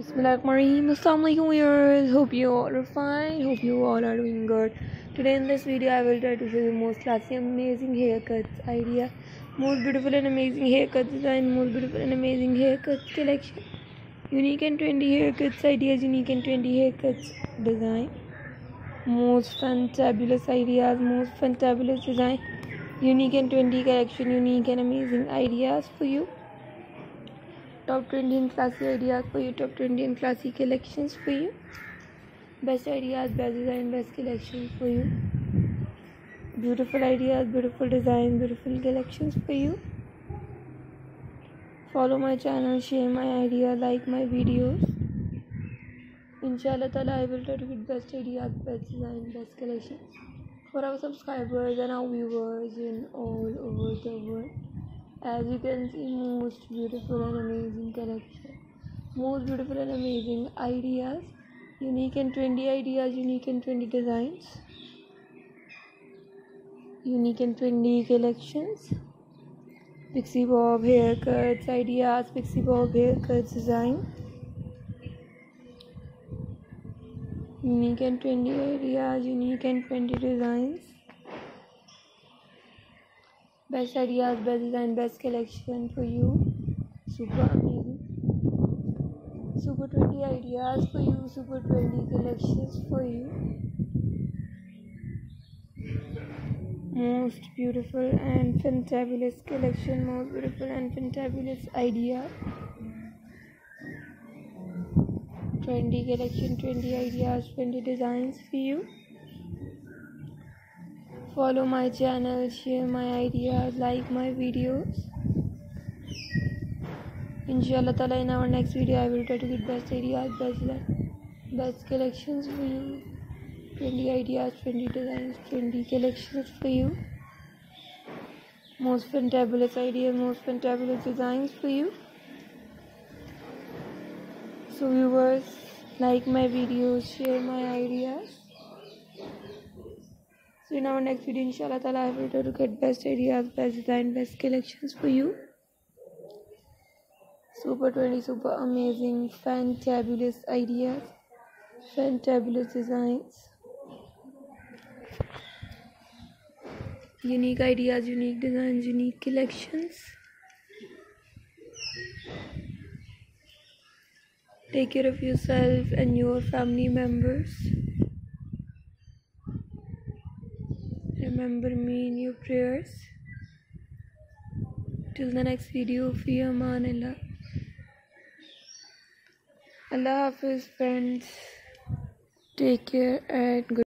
Assalamualaikum viewers. Hope you all are fine. Hope you all are doing good. Today in this video I will try to show you most classy amazing haircuts idea. Most beautiful and amazing haircut design. Most beautiful and amazing haircuts collection. Unique and trendy haircuts ideas. Unique and trendy haircuts design. Most fantabulous ideas. Most fantabulous design. Unique and trendy collection. Unique and amazing ideas for you top trending classy ideas to YouTube trending classy collection you best ideas best design best collection to you beautiful ideas beautiful design beautiful collection to you follow my channel share my idea like my videos in I will to get best ideas best design best collection for our subscribers and our viewers in all over the world as you can see most beautiful and amazing collection. Most beautiful and amazing ideas. Unique and trendy ideas unique and trendy designs. Unique and trendy collections. Pixie bob haircuts ideas pixie bob haircuts design. Unique and trendy ideas unique and trendy designs best ideas best design best collection for you super amazing super trendy ideas for you super trendy collections for you most beautiful and fantabulous collection most beautiful and fantabulous idea trendy collection trendy ideas trendy designs for you follow my channel share my ideas like my videos. Inshallah ta'ala in our next video i will try to get best ideas best best collections for you. Trendy ideas trendy designs trendy collections for you. Most fantabulous ideas most fantabulous designs for you. So viewers like my videos share my ideas so in our next video, inshallah ta'ala, I will try to get best ideas, best design, best collections for you. Super 20, super amazing, fantabulous ideas, fantabulous designs. Unique ideas, unique designs, unique collections. Take care of yourself and your family members. Remember me in your prayers. Till the next video, fi aman Allah. Allah Hafiz friends. Take care and good